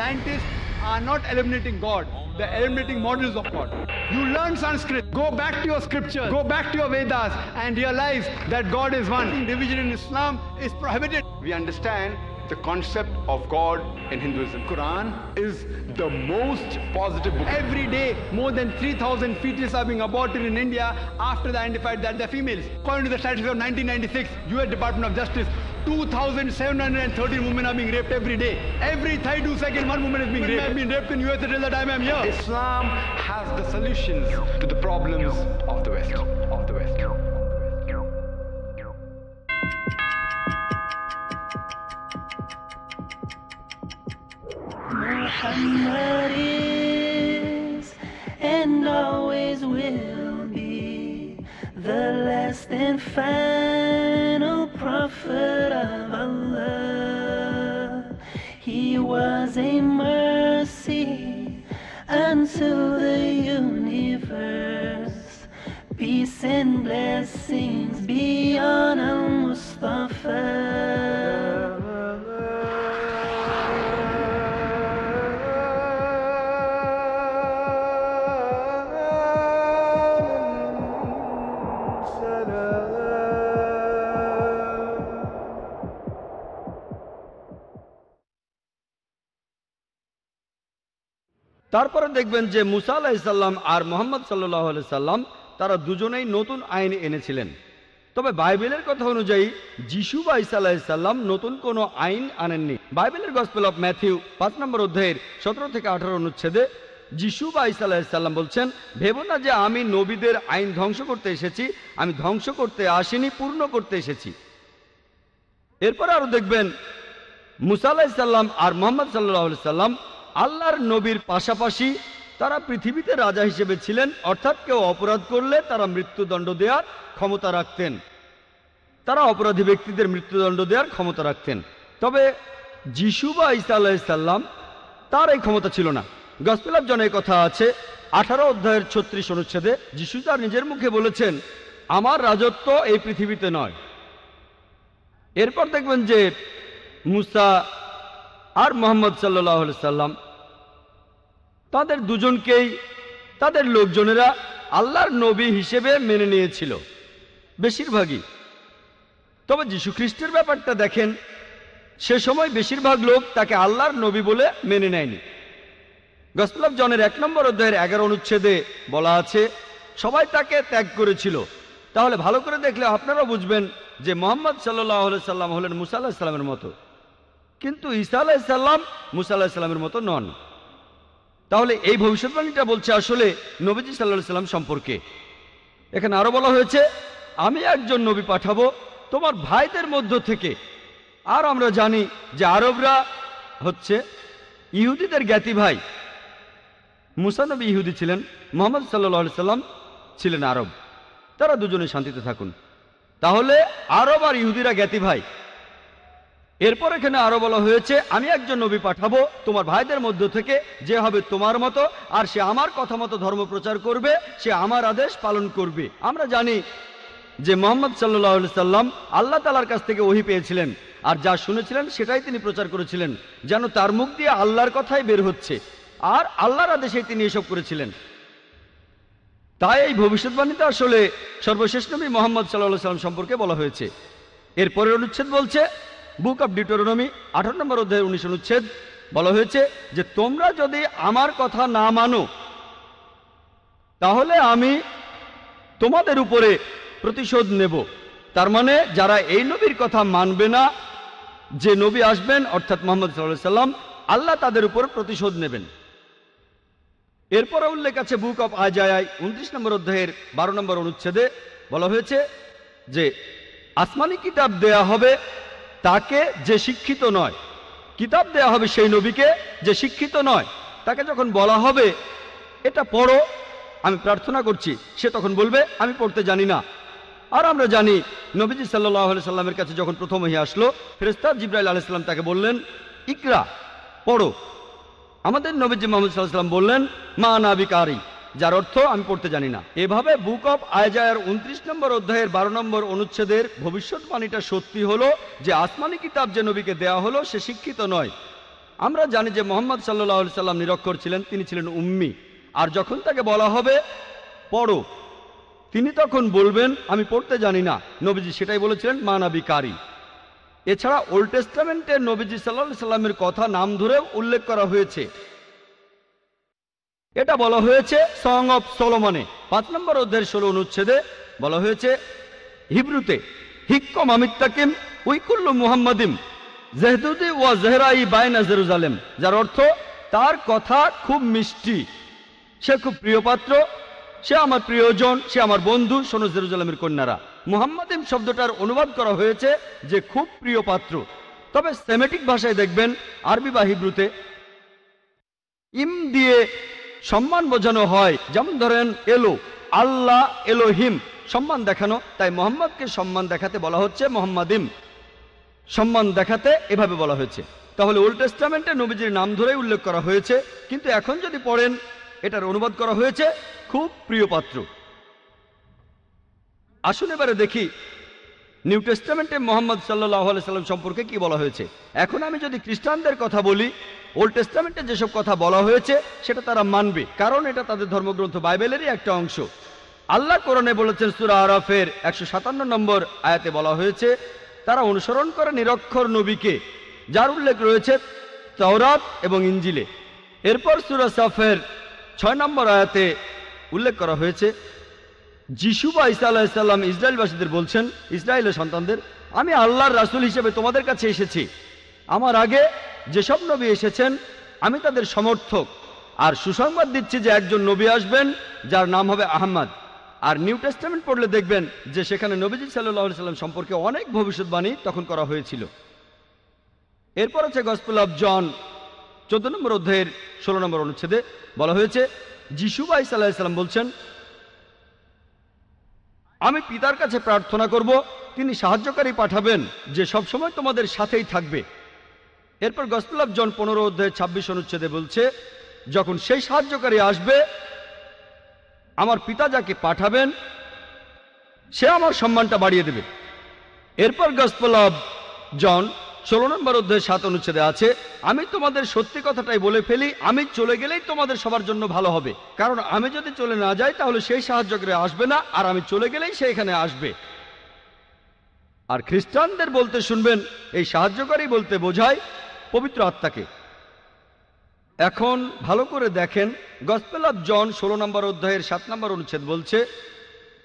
Scientists are not eliminating God, they're eliminating models of God. You learn Sanskrit, go back to your scriptures, go back to your Vedas, and realize that God is one. Division in Islam is prohibited. We understand the concept of God in Hinduism. Quran is the most positive book. Every day, more than 3,000 fetuses are being aborted in India after they identified that they're females. According to the statistics of 1996, U.S. Department of Justice, 2,713 women are being raped every day. Every 32 seconds, one woman is being raped. I've been raped in US until the time I'm here. Islam has the solutions to the problems of the West. Of the West. Muhammad is and always will be the last and final prophet of Allah. He was a mercy unto the universe. Peace and blessings be on Al Mustafa. তারপরে দেখবেন যে মুসা আলাহিসাল্লাম আর মোহাম্মদ সাল্লাহ সাল্লাম, তারা দুজনেই নতুন আইন এনেছিলেন। তবে বাইবেলের কথা অনুযায়ী, যিশু বা ইসা আলাহিসাল্লাম নতুন কোনো আইন আনেননি। বাইবেলের গসপেল অফ ম্যাথিউ পাঁচ নম্বর অধ্যায়ের সতেরো থেকে আঠারো অনুচ্ছেদে, যিশু বা ইসা আলাহিসাল্লাম বলছেন, ভেবো না যে আমি নবীদের আইন ধ্বংস করতে এসেছি, আমি ধ্বংস করতে আসিনি, পূর্ণ করতে এসেছি। এরপরে আরও দেখবেন, মুসা আলাহিসাল্লাম আর মোহাম্মদ সাল্লাহ সাল্লাম আল্লাহর নবীর পাশাপাশি তারা পৃথিবীতে রাজা হিসেবে ছিলেন, অর্থাৎ কেউ অপরাধ করলে তারা মৃত্যুদণ্ড দেওয়ার ক্ষমতা রাখতেন। তারা অপরাধী ব্যক্তিদের মৃত্যুদণ্ড দেওয়ার ক্ষমতা রাখতেন। তবে যিশু বা ইসা আলাহিসাল্লাম তার এই ক্ষমতা ছিল না। গসপেল অফ জনের কথা আছে, আঠারো অধ্যায়ের ছত্রিশ অনুচ্ছেদে যিশু তার নিজের মুখে বলেছেন, আমার রাজত্ব এই পৃথিবীতে নয়। এরপর দেখবেন যে মুসা আর মোহাম্মদ সাল্লাহ সাল্লাম। তাদের দুজনকেই, তাদের লোকজনেরা আল্লাহর নবী হিসেবে মেনে নিয়েছিল, বেশিরভাগই। তবে খ্রিস্টের ব্যাপারটা দেখেন, সে সময় বেশিরভাগ লোক তাকে আল্লাহর নবী বলে মেনে নেয়নি। গসপেল অফ জনের এক নম্বর অধ্যায়ের এগারো অনুচ্ছেদে বলা আছে, সবাই তাকে ত্যাগ করেছিল। তাহলে ভালো করে দেখলে আপনারা বুঝবেন যে মোহাম্মদ সাল্লাহ সাল্লাম হলেন মুসা আল্লাহ সাল্লামের মতো। কিন্তু ঈসা আলাহিসাল্লাম মুসা আলাহিসাল্লামের মতো নন। তাহলে এই ভবিষ্যৎবাণীটা বলছে আসলে নবীজি সাল্লাহ সাল্লাম সম্পর্কে। এখানে আরও বলা হয়েছে, আমি একজন নবী পাঠাবো তোমার ভাইদের মধ্য থেকে। আর আমরা জানি যে আরবরা হচ্ছে ইহুদিদের জ্ঞাতি ভাই। মুসানবী ইহুদি ছিলেন, মোহাম্মদ সাল্লাহ সাল্লাম ছিলেন আরব। তারা দুজনে শান্তিতে থাকুন। তাহলে আরব আর ইহুদিরা জ্ঞাতি ভাই। এরপর এখানে আরও বলা হয়েছে, আমি একজন নবী পাঠাবো, তোমার ভাইদের মধ্য থেকে যে হবে তোমার মতো, আর সে আমার কথা মতো ধর্ম প্রচার করবে, সে আমার আদেশ পালন করবে। আমরা জানি যে মোহাম্মদ সাল্লাহ সাল্লাম আল্লাহ তালার কাছ থেকে ওহি পেয়েছিলেন, আর যা শুনেছিলেন সেটাই তিনি প্রচার করেছিলেন, যেন তার মুখ দিয়ে আল্লাহর কথাই বের হচ্ছে, আর আল্লাহর আদেশে তিনি এসব করেছিলেন। তাই এই ভবিষ্যৎবাণীতে আসলে সর্বশেষ নবী মোহাম্মদ সাল্লাহ সাল্লাম সম্পর্কে বলা হয়েছে। এরপরের অনুচ্ছেদ বলছে বুক অব ডিটোরনমি আঠারো নম্বর অধ্যায়ের উনিশ অনুচ্ছেদ, বলা হয়েছে যে তোমরা যদি আমার কথা না মানো, তাহলে আমি তোমাদের উপরে প্রতিশোধ নেব। তার মানে যারা এই নবীর কথা মানবে না, যে নবী আসবেন, অর্থাৎ মোহাম্মদ সাল্লাহ সাল্লাম আল্লাহ তাদের উপর প্রতিশোধ নেবেন। এরপরে উল্লেখ আছে বুক অফ আজায় উনত্রিশ নম্বর অধ্যায়ের বারো নম্বর অনুচ্ছেদে বলা হয়েছে যে, আসমানি কিতাব দেয়া হবে তাকে যে শিক্ষিত নয়। কিতাব দেয়া হবে সেই নবীকে যে শিক্ষিত নয়। তাকে যখন বলা হবে, এটা পড়ো, আমি প্রার্থনা করছি। সে তখন বলবে, আমি পড়তে জানি না। আর আমরা জানি, নবীজি সাল্লাহ সাল্লামের কাছে যখন প্রথম হয়ে আসলো ফেরেস্তার জিব্রাইল আলাইসাল্লাম তাকে বললেন, ইকরা, পড়ো। আমাদের নবীজি মোহাম্মদ সাল্লাহ সাল্লাম বললেন, মা নাবিকারি। যার অর্থ আমি পড়তে জানি না। এভাবে বুক অফ আয়জায়ের উনত্রিশ নম্বর অধ্যায়ের বারো নম্বর অনুচ্ছেদের ভবিষ্যৎবাণীটা সত্যি হলো যে আসমানি কিতাব যে নবীকে দেয়া হলো সে শিক্ষিত নয়। আমরা জানি যে মোহাম্মদ সাল্লাহ সাল্লাম নিরক্ষর ছিলেন, তিনি ছিলেন উম্মি। আর যখন তাকে বলা হবে, পড়ো। তিনি তখন বলবেন, আমি পড়তে জানি না। নবীজি সেটাই বলেছিলেন মানাবি কারি এছাড়া ওল্ড টেস্টামেন্টে নবীজি সাল্লাহ সাল্লামের কথা নাম ধরেও উল্লেখ করা হয়েছে। এটা বলা হয়েছে সং অফ সলোমনে পাঁচ নম্বর অধ্যায়ের ষোলো অনুচ্ছেদে বলা হয়েছে, হিব্রুতে, হিক্কম আমিত্তাকিম উইকুল্লু মুহাম্মাদিম জেহদুদি ওয়া জেহরাই বাইনা জেরুজালেম, যার অর্থ তার কথা খুব মিষ্টি। সে খুব প্রিয় পাত্র, সে আমার প্রিয়জন, সে আমার বন্ধু, শোনো জেরুজালেমের কন্যারা। মুহাম্মাদিম শব্দটার অনুবাদ করা হয়েছে যে খুব প্রিয় পাত্র। তবে সেমেটিক ভাষায় দেখবেন, আরবি বা হিব্রুতে, ইম দিয়ে সম্মান বোঝানো হয়। যেমন ধরেন, এলো। আল্লাহ এলোহিম। সম্মান দেখানো। তাই মোহাম্মদকে সম্মান দেখাতে বলা হচ্ছে মোহাম্মদিম। সম্মান দেখাতে এভাবে বলা হয়েছে। তাহলে ওল্ড টেস্টামেন্টে নবীজির নাম ধরেই উল্লেখ করা হয়েছে। কিন্তু এখন যদি পড়েন, এটার অনুবাদ করা হয়েছে খুব প্রিয় পাত্র। আসুন এবারে দেখি, নিউ টেস্টামেন্টে মোহাম্মদ সাল্লাহ সাল্লাম সম্পর্কে কি বলা হয়েছে। এখন আমি যদি খ্রিস্টানদের কথা বলি ওল্ড টেস্টামেন্টে যেসব কথা বলা হয়েছে, সেটা তারা মানবে। কারণ এটা তাদের ধর্মগ্রন্থ বাইবেলেরই একটা অংশ। আল্লাহ কোরআনে বলেছেন, সুরা আরফের একশো সাতান্ন নম্বর আয়াতে বলা হয়েছে, তারা অনুসরণ করে নিরক্ষর নবীকে, যার উল্লেখ রয়েছে তওরাত এবং ইঞ্জিলে এরপর সুরা সাফের ছয় নম্বর আয়াতে উল্লেখ করা হয়েছে, যিশু বা ইসা আলাহিসাল্লাম ইসরায়েলবাসীদের বলছেন, ইসরায়েলের সন্তানদের, আমি আল্লাহর রাসূল হিসেবে তোমাদের কাছে এসেছি। আমার আগে যেসব নবী এসেছেন, আমি তাদের সমর্থক। আর সুসংবাদ দিচ্ছি যে একজন নবী আসবেন, যার নাম হবে আহমদ। আর নিউ টেস্টামেন্ট পড়লে দেখবেন যে সেখানে নবীজি সাল্লাহ সাল্লাম সম্পর্কে অনেক ভবিষ্যৎবাণী তখন করা হয়েছিল। এরপর আছে গসপুল জন, চোদ্দ নম্বর অধ্যায়ের ষোলো নম্বর অনুচ্ছেদে বলা হয়েছে, যিশু বা ইসা আলাহিসাল্লাম বলছেন, আমি পিতার কাছে প্রার্থনা করব, তিনি সাহায্যকারী পাঠাবেন, যে সবসময় তোমাদের সাথেই থাকবে। এরপর গসপুল অফ জন পনেরো অধ্যায় ছাব্বিশ অনুচ্ছেদে বলছে, যখন সেই সাহায্যকারী আসবে, আমার পিতা যাকে পাঠাবেন, সে আমার সম্মানটা বাড়িয়ে দেবে। এরপর গসপল অব জন ষোলো নম্বর অধ্যায় সাত অনুচ্ছেদে আছে, আমি তোমাদের সত্যি কথাটাই বলে ফেলি, আমি চলে গেলেই তোমাদের সবার জন্য ভালো হবে। কারণ আমি যদি চলে না যাই, তাহলে সেই সাহায্যকারী আসবে না, আর আমি চলে গেলেই সে এখানে আসবে। আর খ্রিস্টানদের বলতে শুনবেন, এই সাহায্যকারী বলতে বোঝায় পবিত্র আত্মাকে। এখন ভালো করে দেখেন গসপেল অফ জন ষোলো নম্বর অধ্যায়ের সাত নম্বর অনুচ্ছেদ বলছে,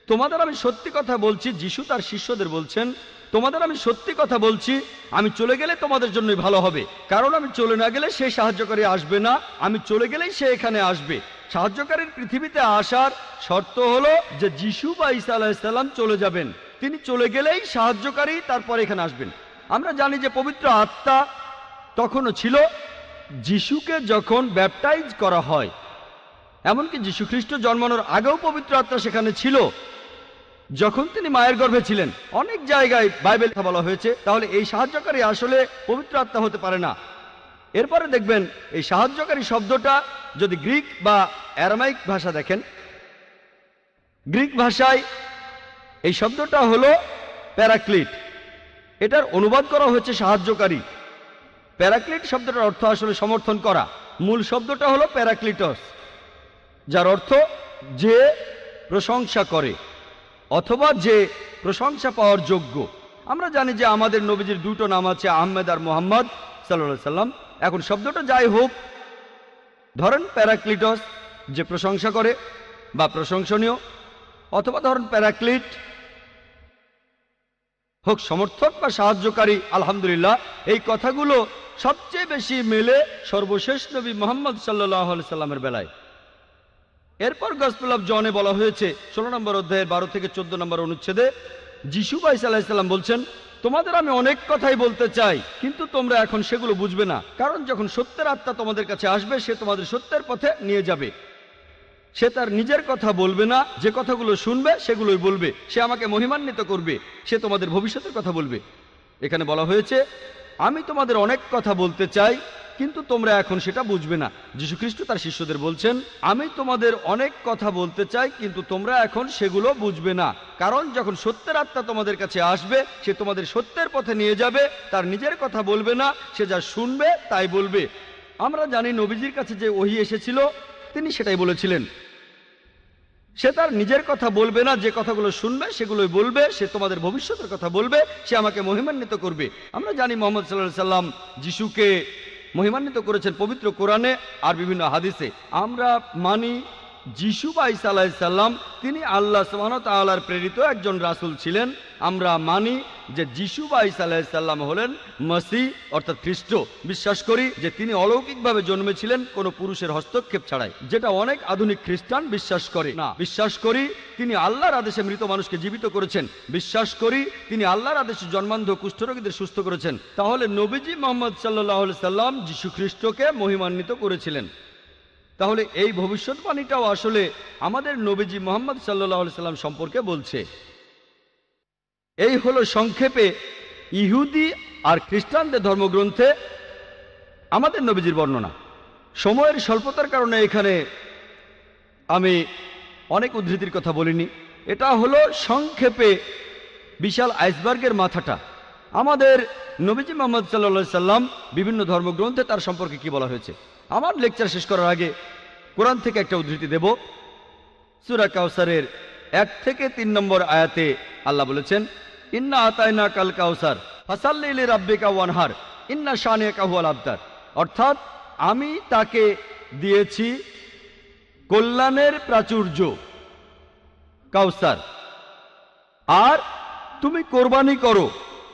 তোমাদের আমি সত্যি কথা বলছি, যিশু তার শিষ্যদের বলছেন, তোমাদের আমি সত্যি কথা বলছি, আমি চলে গেলে তোমাদের জন্যই ভালো হবে। কারণ আমি চলে না গেলে সে সাহায্যকারী আসবে না, আমি চলে গেলেই সে এখানে আসবে। সাহায্যকারীর পৃথিবীতে আসার শর্ত হলো যে যিশু বা ঈসা আলাহিসাল্লাম চলে যাবেন। তিনি চলে গেলেই সাহায্যকারী তারপর এখানে আসবেন। আমরা জানি যে পবিত্র আত্মা তখনও ছিল যিশুকে যখন ব্যাপটাইজ করা হয়। এমনকি খ্রিস্ট জন্মানোর আগেও পবিত্র আত্মা সেখানে ছিল। যখন তিনি মায়ের গর্ভে ছিলেন, অনেক জায়গায় বাইবেল বলা হয়েছে, তাহলে এই সাহায্যকারী আসলে পবিত্র আত্মা হতে পারে না। এরপরে দেখবেন এই সাহায্যকারী শব্দটা যদি গ্রিক বা অ্যারামাইক ভাষা দেখেন, গ্রিক ভাষায় এই শব্দটা হলো প্যারাক্লিট। এটার অনুবাদ করা হয়েছে সাহায্যকারী। প্যারাক্লিট শব্দটার অর্থ আসলে সমর্থন করা। মূল শব্দটা হলো প্যারাক্লিটস, যার অর্থ যে প্রশংসা করে অথবা যে প্রশংসা পাওয়ার যোগ্য। আমরা জানি যে আমাদের নবীজির দুটো নাম আছে, আহমেদ আর মোহাম্মদ সাল্লা সাল্লাম। এখন শব্দটা যাই হোক, ধরেন প্যারাক্লিটস যে প্রশংসা করে বা প্রশংসনীয়, অথবা ধরেন প্যারাক্লিট হোক সমর্থক বা সাহায্যকারী, আলহামদুলিল্লাহ, এই কথাগুলো সবচেয়ে বেশি মেলে সর্বশেষ নবী মোহাম্মদ সাল্লাহ সাল্লামের বেলায়। এরপর গসপেল অফ জনে বলা হয়েছে, ষোলো নম্বর অধ্যায়ের বারো থেকে চোদ্দ নম্বর অনুচ্ছেদে, যিশু বাইস আলাহিসাল্লাম বলছেন, তোমাদের আমি অনেক কথাই বলতে চাই, কিন্তু তোমরা এখন সেগুলো বুঝবে না। কারণ যখন সত্যের আত্মা তোমাদের কাছে আসবে, সে তোমাদের সত্যের পথে নিয়ে যাবে। সে তার নিজের কথা বলবে না, যে কথাগুলো শুনবে সেগুলোই বলবে। সে আমাকে মহিমান্বিত করবে, সে তোমাদের ভবিষ্যতের কথা বলবে। এখানে বলা হয়েছে, আমি তোমাদের অনেক কথা বলতে চাই, কিন্তু তোমরা এখন সেটা বুঝবে না। যীশুখ্রিস্ট তার শিষ্যদের বলছেন, আমি তোমাদের অনেক কথা বলতে চাই, কিন্তু তোমরা এখন সেগুলো বুঝবে না। কারণ যখন সত্যের আত্মা তোমাদের কাছে আসবে, সে তোমাদের সত্যের পথে নিয়ে যাবে, তার নিজের কথা বলবে না, সে যা শুনবে তাই বলবে। আমরা জানি নবীজির কাছে যে ওহি এসেছিল, তিনি সেটাই বলেছিলেন। সে তার নিজের কথা বলবে না, যে কথাগুলো শুনবে, সেগুলোই বলবে, সে তোমাদের ভবিষ্যতের কথা বলবে, সে আমাকে মহিমান্বিত করবে। আমরা জানি মোহাম্মদ সাল্লাহ সাল্লাম যিশুকে মহিমান্বিত করেছেন পবিত্র কোরআনে আর বিভিন্ন হাদিসে। আমরা মানি যিশু বা ইসা আলাহিসাল্লাম তিনি আল্লাহ সুবাহ তাল্লাহার প্রেরিত একজন রাসুল ছিলেন। আমরা মানি যে যিশু বা ইসা আলাহিসাল্লাম হলেন মসি অর্থাৎ খ্রিস্ট। বিশ্বাস করি যে তিনি অলৌকিকভাবে জন্মেছিলেন কোনো পুরুষের হস্তক্ষেপ ছাড়াই। যেটা অনেক আধুনিক খ্রিস্টান বিশ্বাস করে না। বিশ্বাস করি তিনি আল্লাহর আদেশে মৃত মানুষকে জীবিত করেছেন। বিশ্বাস করি তিনি আল্লাহর আদেশে জন্মান্ধ কুষ্ঠরোগীদের সুস্থ করেছেন। তাহলে নবীজি মোহাম্মদ সাল্লাহ সাল্লাম যিশু খ্রিস্টকে মহিমান্বিত করেছিলেন। তাহলে এই ভবিষ্যৎবাণীটাও আসলে আমাদের নবীজি মোহাম্মদ সাল্লাহ সাল্লাম সম্পর্কে বলছে। এই হলো সংক্ষেপে ইহুদি আর খ্রিস্টানদের ধর্মগ্রন্থে আমাদের নবীজির বর্ণনা। সময়ের স্বল্পতার কারণে এখানে আমি অনেক উদ্ধৃতির কথা বলিনি। এটা হলো সংক্ষেপে বিশাল আইসবার্গের মাথাটা। আমাদের নবীজি মোহাম্মদ সাল্লা সাল্লাম বিভিন্ন ধর্মগ্রন্থে তার সম্পর্কে কি বলা হয়েছে? আমার লেকচার শেষ করার আগে কোরআন থেকে একটা উদ্ধৃতি দেব। সুরা কাউসারের এক থেকে তিন নম্বর আয়াতে আল্লাহ বলেছেন ইন্না আতায়না কাল কাউসার, ফাসাল্লি রাব্বিকা ওয়ানহার, ইন্না শানিয়া কাহুয়াল আবদার। অর্থাৎ আমি তাকে দিয়েছি কল্যাণের প্রাচুর্য, কাউসার। আর তুমি কোরবানি করো,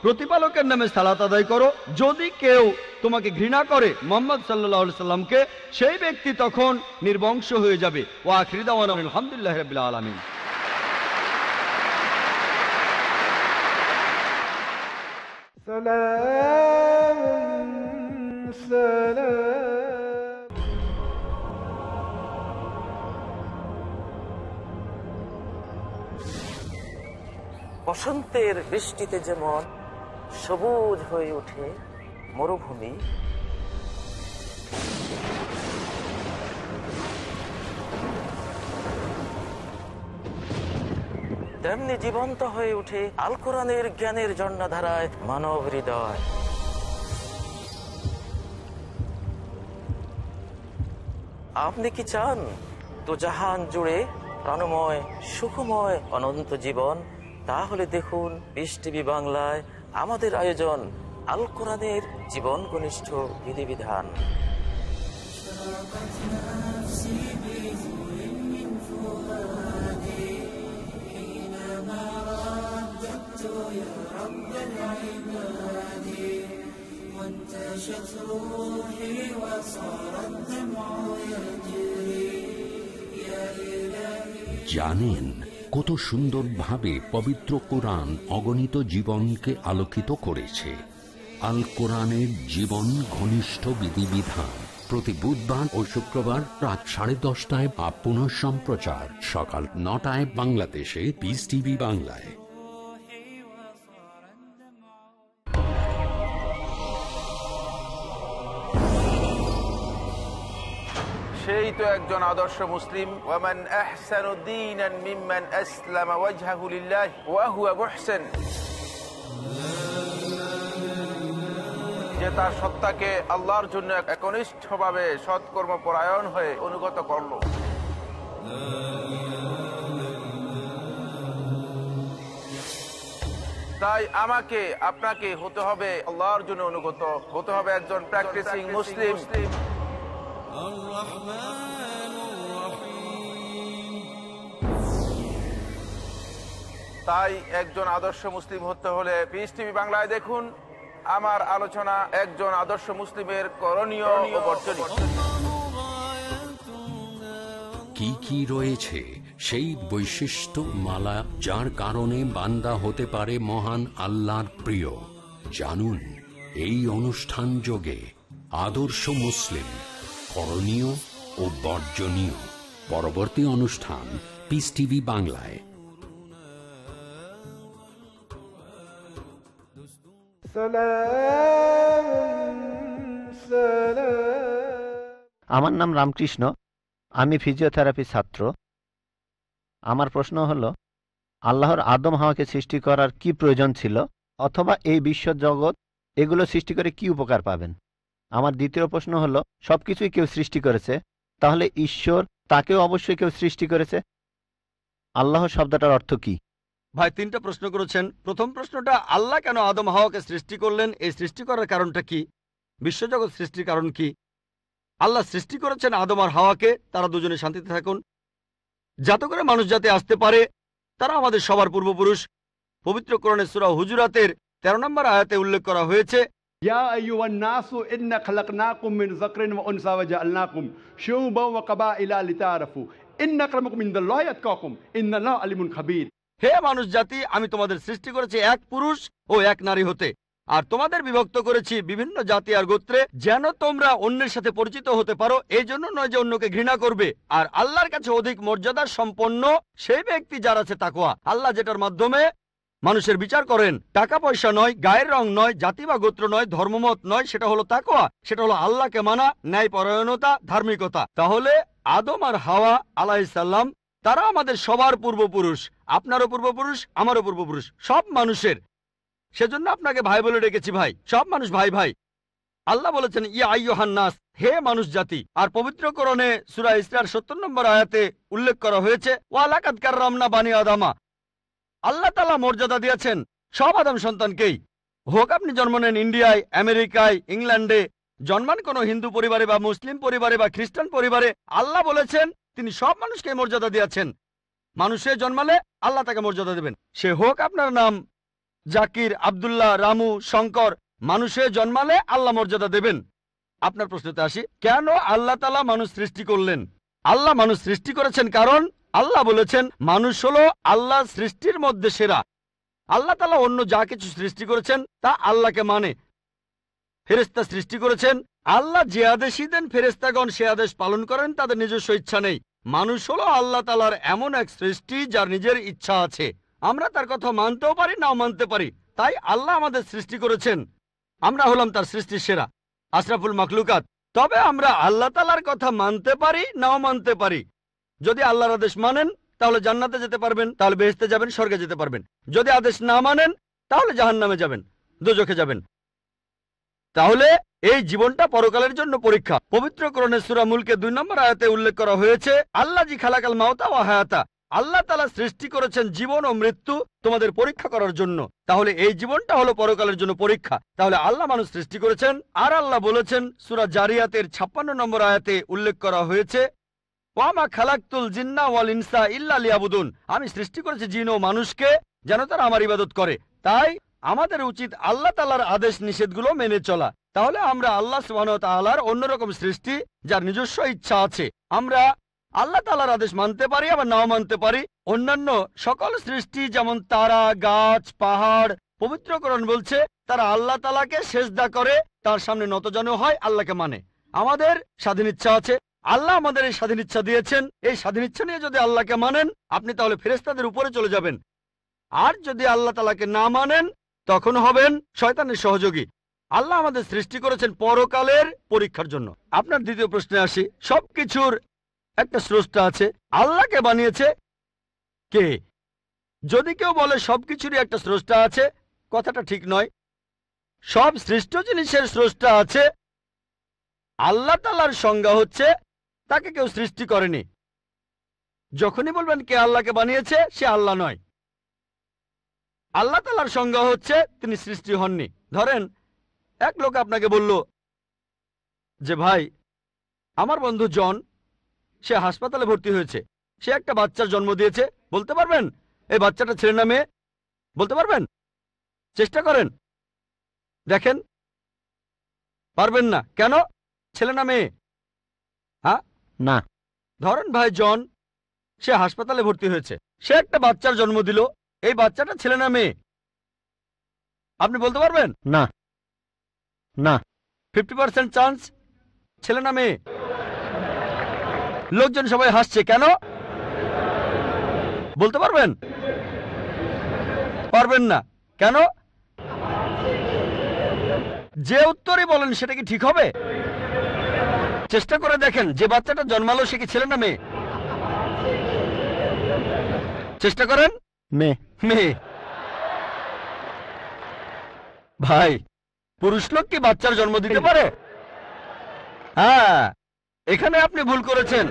প্রতিপালকের নামে সালাত আদায় করো, যদি কেউ তোমাকে ঘৃণা করে, মোহাম্মদ সাল্লাহ সাল্লামকে, সেই ব্যক্তি তখন নির্বংশ হয়ে যাবে। ও আখরিদাওয়ান আলহামদুলিল্লাহ রবিল্লা আলমিন। বসন্তের বৃষ্টিতে যেমন সবুজ হয়ে ওঠে মরুভূমি তেমনি জীবন্ত হয়ে ওঠে আল কোরআনের জ্ঞানের জন্মধারায় মানব হৃদয়। আপনি কি চান? তো জাহান জুড়ে প্রাণময়, সুখময়, অনন্ত জীবন। তাহলে দেখুন পিস টিভি বাংলায় আমাদের আয়োজন আল কোরআনের জীবন ঘনিষ্ঠ বিধিবিধান। জানেন কত সুন্দরভাবে পবিত্র কোরআন অগণিত জীবনকে আলোকিত করেছে। আল কোরআনের জীবন ঘনিষ্ঠ বিধিবিধান। প্রতি বুধবার ও শুক্রবার রাত সাড়ে দশটায় বা পুনঃ সম্প্রচার সকাল নটায় বাংলাদেশে পিস টিভি বাংলায়। একজন আদর্শ মুসলিম ওয়ামান আহসানু দীনান মিম্মান আসলামা ওয়াজহাহু লিল্লাহ ওয়া হুয়া মুহসিন। যে তার সত্তাকে আল্লাহর জন্য একনিষ্ঠভাবে সৎকর্ম পরায়ণ হয়ে অনুগত করল। তাই আমাকে আপনাকে হতে হবে আল্লাহর জন্য অনুগত হতে হবে একজন প্র্যাকটিসিং মুসলিম তাই একজন আদর্শ মুসলিম হতে হলে পিস টিভি বাংলায় দেখুন আমার আলোচনা একজন আদর্শ মুসলিমের করণীয় কি কি রয়েছে সেই বৈশিষ্ট্য মালা যার কারণে বান্দা হতে পারে মহান আল্লাহর প্রিয়? জানুন এই অনুষ্ঠান যোগে আদর্শ মুসলিম করণীয় ও বর্জনীয়। পরবর্তী অনুষ্ঠান পিস টিভি বাংলায়। আমার নাম রামকৃষ্ণ, আমি ফিজিওথেরাপি ছাত্র। আমার প্রশ্ন হলো, আল্লাহর আদম হাওয়াকে সৃষ্টি করার কি প্রয়োজন ছিল, অথবা এই বিশ্বজগৎ এগুলো সৃষ্টি করে কি উপকার পাবেন? আমার দ্বিতীয় প্রশ্ন হলো সব কিছুই কেউ সৃষ্টি করেছে, তাহলে ঈশ্বর তাকেও অবশ্যই কেউ সৃষ্টি করেছে? আল্লাহ শব্দটার অর্থ কি? ভাই, তিনটা প্রশ্ন করেছেন। প্রথম প্রশ্নটা, আল্লাহ কেন আদম হাওয়াকে সৃষ্টি করলেন? এই সৃষ্টি করার কারণটা কি? বিশ্বজগৎ সৃষ্টির কারণ কি? আল্লাহ সৃষ্টি করেছেন আদম আর হাওয়াকে, তারা দুজনে শান্তিতে থাকুন। যাতে করে মানুষ যাতে আসতে পারে, তারা আমাদের সবার পূর্বপুরুষ। পবিত্র সূরা হুজুরাতের তেরো নম্বর আয়াতে উল্লেখ করা হয়েছে يا أيها الناس إنا خلقناكم من ذكر وأنثى وجعلناكم شعوبا وقبائل لتعارفوا إن أكرمكم عند الله أتقاكم إن الله عليم خبير হে মানুষ জাতি আমি তোমাদের সৃষ্টি করেছি এক পুরুষ ও এক নারী হতে আর তোমাদের বিভক্ত করেছি বিভিন্ন জাতি আর গোত্রে যেন তোমরা অন্যের সাথে পরিচিত হতে পারো এই জন্য নয় যে অন্যকে ঘৃণা করবে আর আল্লাহর কাছে অধিক মর্যাদা সম্পন্ন সেই ব্যক্তি যার আছে তাকোয়া আল্লাহ যেটার মাধ্যমে মানুষের বিচার করেন, টাকা পয়সা নয়, গায়ের রং নয়, জাতি বা গোত্র নয় ধর্মমত নয়, সেটা হলো তাকোয়া সেটা হলো আল্লাহকে মানা ন্যায় পরায়ণতা ধার্মিকতা। তাহলে আদম আর হাওয়া আলাহিসাল্লাম তারা আমাদের সবার পূর্বপুরুষ। আপনারও পূর্বপুরুষ, আমারও পূর্বপুরুষ, সব মানুষের। সেজন্য আপনাকে ভাই বলে ডেকেছি ভাই, সব মানুষ ভাই ভাই। আল্লাহ বলেছেন, ইয়া আইয়ুহান্নাস হে মানুষ জাতি। আর পবিত্র করণে সুরা ইসরার সত্তর নম্বর আয়াতে উল্লেখ করা হয়েছে ওয়ালাকাত কাররামনা বানি আদামা। আল্লাহ তালা মর্যাদা দিয়েছেন সব আদম সন্তানকেই। হোক আপনি জন্ম নেন ইন্ডিয়ায়, আমেরিকায়, ইংল্যান্ডে জন্মান কোনো হিন্দু পরিবারে বা মুসলিম পরিবারে বা খ্রিস্টান পরিবারে, আল্লাহ বলেছেন তিনি সব মানুষকে মর্যাদা দিয়েছেন। মানুষে জন্মালে আল্লাহ তাকে মর্যাদা দেবেন। সে হোক আপনার নাম, জাকির, আব্দুল্লাহ, রামু, শঙ্কর, মানুষে জন্মালে আল্লাহ মর্যাদা দেবেন। আপনার প্রশ্নতে আসি, কেন আল্লাহ তালা মানুষ সৃষ্টি করলেন? আল্লাহ মানুষ সৃষ্টি করেছেন কারণ আল্লাহ বলেছেন, মানুষ হলো আল্লাহ সৃষ্টির মধ্যে সেরা। আল্লাহ তালা অন্য যা কিছু সৃষ্টি করেছেন, তা আল্লাহকে মানে। ফেরেস্তা সৃষ্টি করেছেন, আল্লাহ যে আদেশই দেন ফেরেস্তাগণ সে আদেশ পালন করেন, তাদের নিজস্ব ইচ্ছা নেই। মানুষ হলো আল্লাহ তালার এমন এক সৃষ্টি যার নিজের ইচ্ছা আছে। আমরা তার কথা মানতেও পারি, নাও মানতে পারি। তাই আল্লাহ আমাদের সৃষ্টি করেছেন। আমরা হলাম তার সৃষ্টির সেরা। আশরাফুল মাকলুকাত তবে আমরা আল্লাহ তালার কথা মানতে পারি, নাও মানতে পারি। যদি আল্লাহর আদেশ মানেন, তাহলে জান্নাতে যেতে পারবেন, তাহলে বেহেস্তে যাবেন, স্বর্গে যেতে পারবেন। যদি আদেশ না মানেন, তাহলে জাহান নামে যাবেন দুজখে যাবেন। তাহলে এই জীবনটা পরকালের জন্য পরীক্ষা। পবিত্র করণে সুরা মুলকে দুই নম্বর আয়াতে উল্লেখ করা হয়েছে, আল্লাহ জি খালাকাল মাওতা ও হায়াতা, আল্লাহ তালা সৃষ্টি করেছেন জীবন ও মৃত্যু তোমাদের পরীক্ষা করার জন্য। তাহলে এই জীবনটা হলো পরকালের জন্য পরীক্ষা। তাহলে আল্লাহ মানুষ সৃষ্টি করেছেন, আর আল্লাহ বলেছেন, সুরা জারিয়াতের ছাপ্পান্ন নম্বর আয়াতে উল্লেখ করা হয়েছে ওয়ামা আমি সৃষ্টি করেছি জিন ও মানুষকে যেন তারা আমার ইবাদত করে। তাই আমাদের উচিত আল্লাহ তালার আদেশ নিষেধগুলো মেনে চলা। তাহলে আমরা আল্লাহ ওয়া অন্যরকম সৃষ্টি, যার নিজস্ব ইচ্ছা আছে। আমরা আল্লাহ তালার আদেশ মানতে পারি, আবার নাও মানতে পারি। অন্যান্য সকল সৃষ্টি, যেমন তারা, গাছ, পাহাড়, পবিত্রকরণ বলছে, তারা আল্লাহ তালাকে সেজদা করে, তার সামনে নতজানু হয়, আল্লাহকে মানে। আমাদের স্বাধীন ইচ্ছা আছে আল্লাহ আমাদের এই স্বাধীন ইচ্ছা দিয়েছেন। এই স্বাধীন ইচ্ছা নিয়ে যদি আল্লাহকে মানেন, আপনি তাহলে ফেরেস্তাদের উপরে চলে যাবেন। আর যদি আল্লাহ তালাকে না মানেন তখন হবেন শয়তানের সহযোগী। আল্লাহ আমাদের সৃষ্টি করেছেন পরকালের পরীক্ষার জন্য। আপনার দ্বিতীয় প্রশ্নে আসি। সবকিছুর একটা স্রষ্টা আছে। আল্লাহকে বানিয়েছে? কে? যদি কেউ বলে সবকিছুরই একটা স্রষ্টা আছে, কথাটা ঠিক নয়। সব সৃষ্ট জিনিসের স্রষ্টা আছে। আল্লাহ তালার সংজ্ঞা হচ্ছে তাকে কেউ সৃষ্টি করেনি। যখনই বলবেন কে আল্লাহকে বানিয়েছে, সে আল্লাহ নয়। আল্লাহ তালার সংজ্ঞা হচ্ছে তিনি সৃষ্টি হননি। ধরেন, এক লোক আপনাকে বলল যে, ভাই, আমার বন্ধু জন, সে হাসপাতালে ভর্তি হয়েছে। সে একটা বাচ্চার জন্ম দিয়েছে। বলতে পারবেন? এই বাচ্চাটা ছেলে না মেয়ে বলতে পারবেন? চেষ্টা করেন। দেখেন। পারবেন না। কেন? ছেলে না মেয়ে হ্যাঁ? না। ধরেন ভাই জন সে হাসপাতালে ভর্তি হয়েছে। সে একটা বাচ্চার জন্ম দিল। এই বাচ্চাটা ছেলে না মেয়ে? আপনি বলতে পারবেন? না। না। ফিফটি পার্সেন্ট চান্স ছেলে না মেয়ে? লোকজন সবাই হাসছে কেন? বলতে পারবেন? পারবেন না। কেন? যে উত্তরই বলেন সেটা কি ঠিক হবে? চেষ্টা করে দেখেন যে বাচ্চাটা জন্মালো সে কি ছেলে না মেয়ে? চেষ্টা করেন? মেয়ে। মেয়ে। ভাই পুরুষ লোক কি বাচ্চার জন্ম দিতে পারে? হ্যাঁ এখানে আপনি ভুল করেছেন।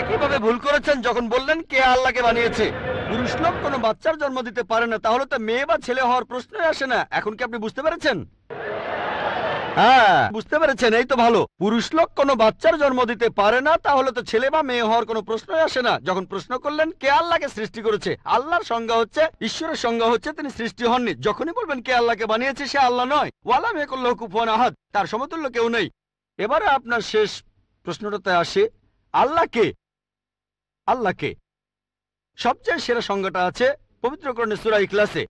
একইভাবে ভুল করেছেন যখন বললেন কে আল্লাহকে বানিয়েছে। পুরুষ লোক কোনো বাচ্চার জন্ম দিতে পারে না তাহলে তো মেয়ে বা ছেলে হওয়ার প্রশ্নই আসে না। এখন কি আপনি বুঝতে পেরেছেন? হ্যাঁ। বুঝতে পেরেছেন? এই তো ভালো। পুরুষ লোক কোনো বাচ্চার জন্ম দিতে পারে না, তাহলে তো ছেলে বা মেয়ে হওয়ার কোনো প্রশ্নই আসে না। যখন প্রশ্ন করলেন, কে আল্লাহকে সৃষ্টি করেছে? আল্লাহর সংজ্ঞা হচ্ছে, ঈশ্বরের সংজ্ঞা হচ্ছে তিনি সৃষ্টি হননি। যখনই বলবেন কে আল্লাহকে বানিয়েছে, সে আল্লাহ নয়। ওয়ালা আহাদ। তার সমতুল্য কেউ নেই। এবারে আপনার শেষ প্রশ্নটাতে আসে। আল্লাহকে আল্লাহকে সবচেয়ে সেরা সংজ্ঞাটা আছে পবিত্রকরণে সুরা ইখলাসে।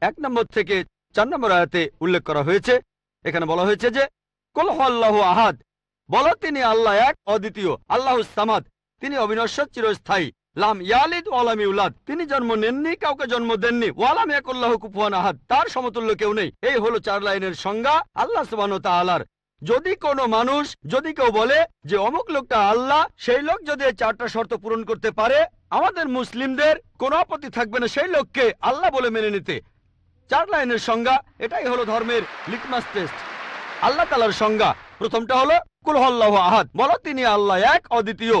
এক নম্বর থেকে চার নম্বর আয়াতে উল্লেখ করা হয়েছে এখানে বলা হয়েছে যে, কল আল্লাহ আহাদ। বলো, তিনি আল্লাহ এক, অদ্বিতীয়। আল্লাহ সামাদ। তিনি অবিনশ্বর চিরস্থায়ী। লাম ইয়ালিদ ওয়ালাম ইউলাদ। তিনি জন্ম নেননি, কাউকে জন্ম দেননি। ওয়ালাম ইয়াকুল্লাহ কুফুয়ান আহাদ। তার সমতুল্য কেউ নেই। এই হলো চার লাইনের সংজ্ঞা আল্লাহ সুবহানাহু ওয়া তাআলার। যদি কোনো মানুষ, যদি কেউ বলে যে, অমুক লোকটা আল্লাহ, সেই লোক যদি এই চারটা শর্ত পূরণ করতে পারে, আমাদের মুসলিমদের কোনো আপত্তি থাকবে না, সেই লোককে আল্লাহ বলে মেনে নিতে। চার লাইনের সংজ্ঞা, এটাই হলো ধর্মের লিটমাস টেস্ট আল্লাহ তালার সংজ্ঞা। প্রথমটা হলো কুলহল্লাহ আহাদ বলো, তিনি আল্লাহ এক, অদ্বিতীয়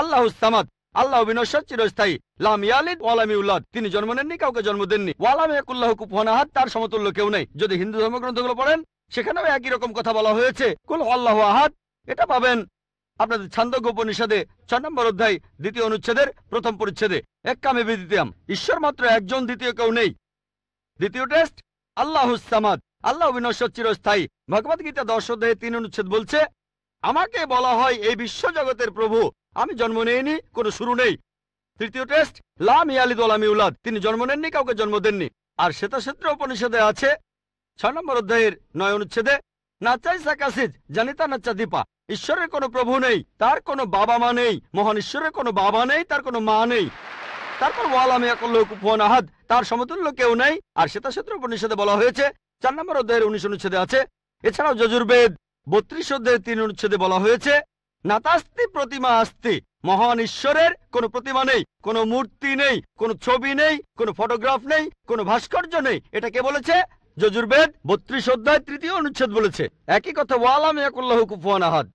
আল্লাহ সামাদ আল্লাহ বিনশ্বর চিরস্থায়ী লাম ইয়ালিদ ওয়ালাম ইউলাদ তিনি জন্ম নেননি, কাউকে জন্ম দেননি ওয়ালাম ইয়াকুল্লাহ কুফুয়ান আহাদ তার সমতুল্য কেউ নেই। যদি হিন্দু ধর্মগ্রন্থগুলো পড়েন, সেখানেও একই রকম কথা বলা হয়েছে। কুল আল্লাহ আহাদ এটা পাবেন আপনাদের ছান্দজ্ঞ উপনিষদে ছয় নম্বর অধ্যায়, দ্বিতীয় অনুচ্ছেদের প্রথম পরিচ্ছেদে। এক কামে বিদিতাম ঈশ্বর মাত্র একজন, দ্বিতীয় কেউ নেই। দ্বিতীয় টেস্ট আল্লাহ সামাদ। আল্লাহ বিনশ্বর চিরস্থায়ী। ভগবদ গীতা দশ অধ্যায়ে তিন অনুচ্ছেদ বলছে, আমাকে বলা হয় এই বিশ্ব জগতের প্রভু। আমি জন্ম নেইনি, কোনো শুরু নেই। তৃতীয় টেস্ট লাম ইয়ালিদ ওলাম ইউলাদ। তিনি জন্ম নেননি, কাউকে জন্ম দেননি। আর শ্বেতাক্ষেত্র উপনিষদে আছে, ছয় নম্বর অধ্যায়ের নয় অনুচ্ছেদে নাচাই সাকাসিজ জানিতা নাচা দীপা। ঈশ্বরের কোনো প্রভু নেই, তার কোনো বাবা মা নেই। মহান ঈশ্বরের কোনো বাবা নেই, তার কোনো মা নেই। তারপর আহাদ তার সমতুল্য কেউ নেই। আর শ্বেতাক্ষেত্র উপনিষদে বলা হয়েছে, চার নম্বর অধ্যায়ের উনিশ অনুচ্ছেদে আছে, এছাড়াও যজুর্বেদ বত্রিশ অধ্যায়ের তিন অনুচ্ছেদে বলা হয়েছে, নাতাস্তি প্রতিমা আস্তি, মহান ঈশ্বরের কোনো প্রতিমা নেই, কোনো মূর্তি নেই, কোনো ছবি নেই, কোনো ফটোগ্রাফ নেই, কোনো ভাস্কর্য নেই। এটা কে বলেছে? যজুর্বেদ বত্রিশ অধ্যায় তৃতীয় অনুচ্ছেদ বলেছে, একই কথা ওয়ালাম ইয়াকুল্লাহ কুফুয়ান আহাদ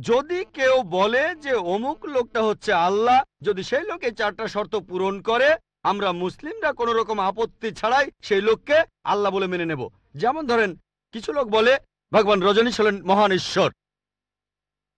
যদি কেউ বলে যে অমুক লোকটা হচ্ছে আল্লাহ, যদি সেই লোকে চারটা শর্ত পূরণ করে, আমরা মুসলিমরা কোন রকম আপত্তি ছাড়াই সেই লোককে আল্লাহ বলে মেনে নেব। যেমন ধরেন, কিছু লোক বলে, ভগবান রজনীশ হলেন মহান ঈশ্বর।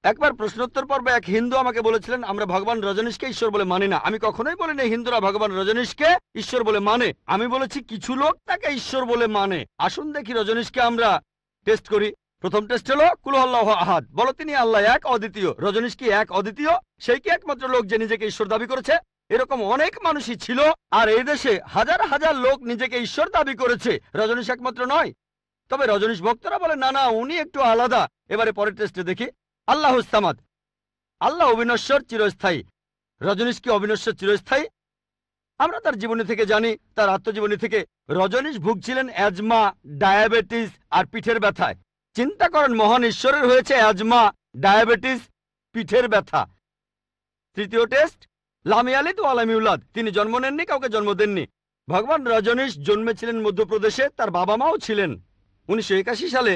একবার প্রশ্নোত্তর পর্বে এক হিন্দু আমাকে বলেছিলেন, আমরা ভগবান রজনীশকে ঈশ্বর বলে মানি না। আমি কখনোই বলিনি, হিন্দুরা ভগবান রজনীশকে ঈশ্বর বলে মানে। আমি বলেছি, কিছু লোক তাকে ঈশ্বর বলে মানে। আসুন দেখি রজনীশকে আমরা টেস্ট করি। প্রথম টেস্ট হলো কুলহল্লাহ আহাদ। বলো তিনি আল্লাহ এক, অদ্বিতীয়। রজনীশ কি এক, অদ্বিতীয়? সেই কি একমাত্র লোক যে নিজেকে ঈশ্বর দাবি করেছে? এরকম অনেক মানুষই ছিল, আর এই দেশে হাজার হাজার লোক নিজেকে ঈশ্বর দাবি করেছে। রজনীশ একমাত্র নয়। তবে রজনীশ ভক্তরা বলে না না, উনি একটু আলাদা। এবারে পরের টেস্টে দেখি। আল্লাহ সামাদ। আল্লাহ অবিনশ্বর চিরস্থায়ী। রজনীশ কি অবিনশ্বর চিরস্থায়ী? আমরা তার জীবনী থেকে জানি, তার আত্মজীবনী থেকে রজনীশ ভুগছিলেন অ্যাজমা ডায়াবেটিস আর পিঠের ব্যথায়। চিন্তা করেন, মহান ঈশ্বরের হয়েছে অ্যাজমা, ডায়াবেটিস, পিঠের ব্যথা। তৃতীয় টেস্ট লামিয়ালিদ আলামিউলাদ তিনি জন্ম নেননি, কাউকে জন্ম দেননি। ভগবান রজনীশ জন্মেছিলেন মধ্যপ্রদেশে, তার বাবা মাও ছিলেন। উনিশশো একাশি সালে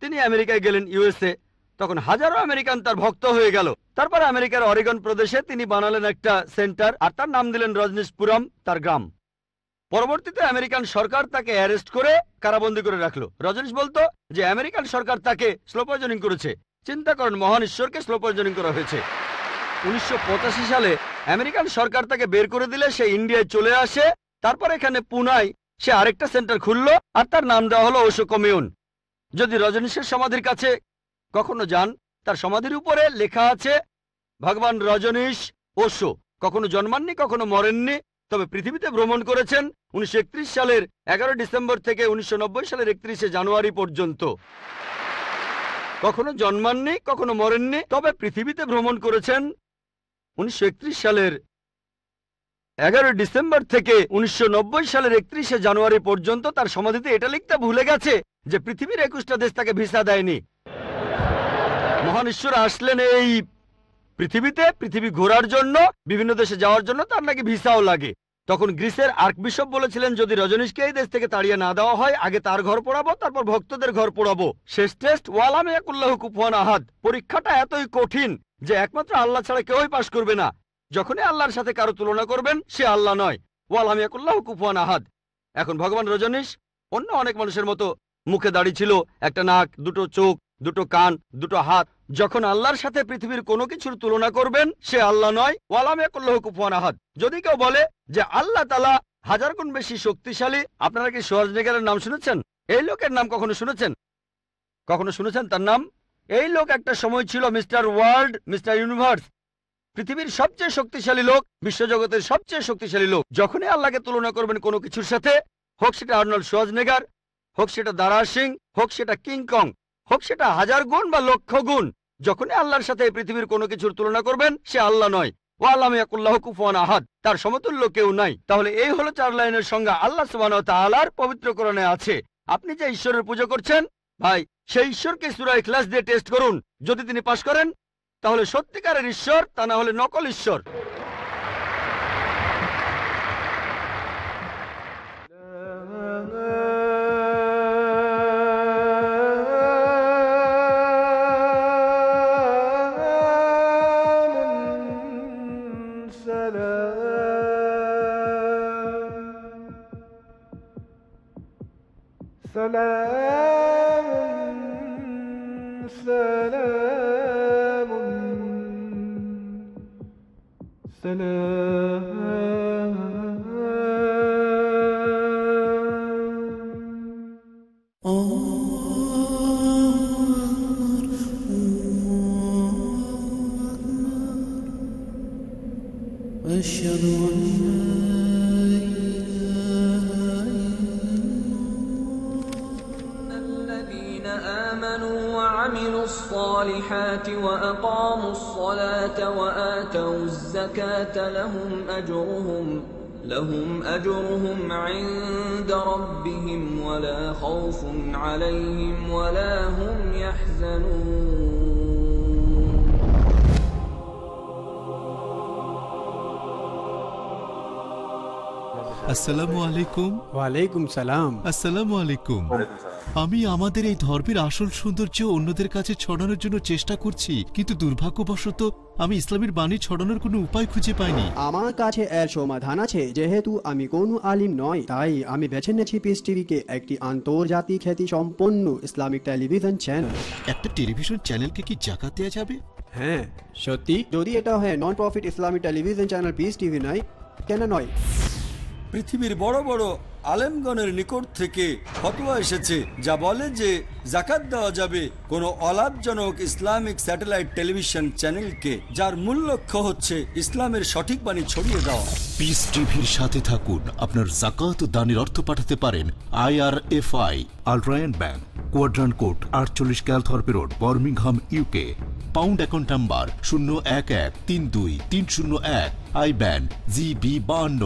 তিনি আমেরিকায় গেলেন, ইউএসএ। তখন হাজারো আমেরিকান তার ভক্ত হয়ে গেল। তারপর আমেরিকার অরিগন প্রদেশে তিনি বানালেন একটা সেন্টার, আর তার নাম দিলেন রজনীশপুরম, তার গ্রাম। পরবর্তীতে আমেরিকান সরকার তাকে অ্যারেস্ট করে কারাবন্দি করে রাখল। রজনীশ বলতো যে, আমেরিকান সরকার তাকে স্লো পয়জনিং করেছে। চিন্তা করেন, মহান ঈশ্বরকে স্লো পয়জনিং করা হয়েছে। উনিশশো পঁচাশি সালে আমেরিকান সরকার তাকে বের করে দিলে, সে ইন্ডিয়ায় চলে আসে। তারপর এখানে পুনায় সে আরেকটা সেন্টার খুললো, আর তার নাম দেওয়া হলো ওশো কমিউন। যদি রজনীশের সমাধির কাছে কখনো যান, তার সমাধির উপরে লেখা আছে, ভগবান রজনীশ ওশো কখনো জন্মাননি, কখনো মরেননি তবে পৃথিবীতে ভ্রমণ করেছেন উনিশশো একত্রিশ সালের এগারো ডিসেম্বর থেকে উনিশশো নব্বই সালের একত্রিশে জানুয়ারি পর্যন্ত। কখনো জন্মাননি, কখনো মরেননি, তবে পৃথিবীতে ভ্রমণ করেছেন উনিশশো একত্রিশ সালের এগারো ডিসেম্বর থেকে উনিশশো নব্বই সালের একত্রিশে জানুয়ারি পর্যন্ত তার সমাধিতে এটা লিখতে ভুলে গেছে যে পৃথিবীর একুশটা দেশ তাকে ভিসা দেয়নি। মহান ঈশ্বর আসলেন এই পৃথিবীতে পৃথিবী ঘোরার জন্য, বিভিন্ন দেশে যাওয়ার জন্য তার নাকি ভিসাও লাগে। তখন গ্রিসের আর্ক বিশপ বলেছিলেন, যদি রজনীশকে এই দেশ থেকে তাড়িয়ে না দেওয়া হয়, আগে তার ঘর পোড়াবো, তারপর ভক্তদের ঘর পোড়াবো। শেষ টেস্ট, ওয়ালাম ইয়াকুল্লাহ কুফান আহাদ। পরীক্ষাটা এতই কঠিন যে একমাত্র আল্লাহ ছাড়া কেউই পাশ করবে না। যখনই আল্লাহর সাথে কারও তুলনা করবেন, সে আল্লাহ নয়, ওয়ালাম ইয়াকুল্লাহ কুফুয়ান আহাদ। এখন ভগবান রজনীশ অন্য অনেক মানুষের মতো মুখে দাঁড়িয়ে ছিল, একটা নাক, দুটো চোখ দুটো কান, দুটো হাত, যখন আল্লাহর সাথে পৃথিবীর কোনো কিছুর তুলনা করবেন, সে আল্লাহ নয়। ওয়ালাম কুফুয়ান আহাদ। যদি কেউ বলে যে আল্লাহ তালা হাজার গুণ বেশি শক্তিশালী, আপনারা কি সোয়াজনেগারের নাম শুনেছেন? এই লোকের নাম কখনো শুনেছেন? কখনো শুনেছেন তার নাম? এই লোক একটা সময় ছিল মিস্টার ওয়ার্ল্ড, মিস্টার ইউনিভার্স। পৃথিবীর সবচেয়ে শক্তিশালী লোক, বিশ্বজগতের সবচেয়ে শক্তিশালী লোক। যখনই আল্লাহকে তুলনা করবেন কোনো কিছুর সাথে, হোক সেটা আর্নল্ড সোয়াজনেগার হোক সেটা দারা সিং, হোক সেটা কিংকং হোক সেটা হাজার গুণ বা লক্ষ গুণ। যখনই আল্লাহর সাথে এই পৃথিবীর কোনো কিছুর তুলনা করবেন, সে আল্লাহ নয়। ও আল্লাহ ইয়াকুল্লাহ কুফুয়ান আহাদ। তার সমতুল্য কেউ নাই। তাহলে এই হলো চার লাইনের সঙ্গে আল্লাহ সুবাহ তাআলার পবিত্রকরণে আছে। আপনি যে ঈশ্বরের পুজো করছেন, ভাই, সেই ঈশ্বরকে সুরা ক্লাস দিয়ে টেস্ট করুন। যদি তিনি পাশ করেন, তাহলে সত্যিকারের ঈশ্বর, তা না হলে নকল ঈশ্বর। السلام أجرهم عند ربهم ولا خوف عليهم ولا هم يحزنون. السلام عليكم. وعليكم السلام. السلام عليكم. وعليكم السلام. আমি আমাদের এই ধর্মের আসল সৌন্দর্য অন্যদের কাছে ছড়ানোর জন্য চেষ্টা করছি কিন্তু দুর্ভাগ্যবশত আমি ইসলামের বাণী ছড়ানোর কোনো উপায় খুঁজে পাইনি। আমার কাছে এর সমাধান আছে যেহেতু আমি কোনো আলিম নয় তাই আমি বেছে নিয়েছি পিস টিভিকে একটি আন্তর্জাতিক খ্যাতি সম্পন্ন ইসলামিক টেলিভিশন চ্যানেল। একটা টেলিভিশন চ্যানেলকে কি জাকাত দেওয়া যাবে? হ্যাঁ সত্যি? যদি এটা হয় non profit Islamic television channel peace TV নয় কেন নয়? পৃথিবীর বড় বড় আলেমগণের নিকট থেকে ফতোয়া এসেছে, যা বলে যে জাকাত দেওয়া যাবে কোনো অলাভজনক ইসলামিক স্যাটেলাইট টেলিভিশন চ্যানেলকে, যার মূল লক্ষ্য হচ্ছে ইসলামের সঠিক বাণী ছড়িয়ে দেওয়া। পিস টিভির সাথে থাকুন। আপনার জাকাত দানের অর্থ পাঠাতে পারেন আইআরএফআই আল্রায়ন ব্যাংক। কোয়াড্রান কোড আটচল্লিশ Calthorpe road, Birmingham UK pound account number শূন্য এক এক তিন দুই তিন শূন্য এক আই ব্যান জিবি বাহান্ন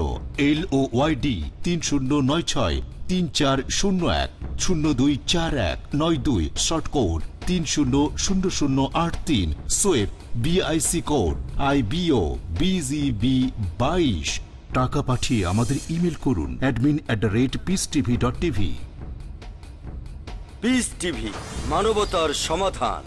এল ও ওয়াইডি তিন শূন্য নয় ছয় তিন চার শূন্য এক, শূন্য দুই চার এক, নয় দুই শর্ট কোড তিন শূন্য শূন্য শূন্য আট তিন সোয়েব BIC code I BO BGB বাইশ। টাকা পাঠিয়ে আমাদের ইমেল করুন admin at the rate peace TV dot TV peace TV মানবতার সমাধান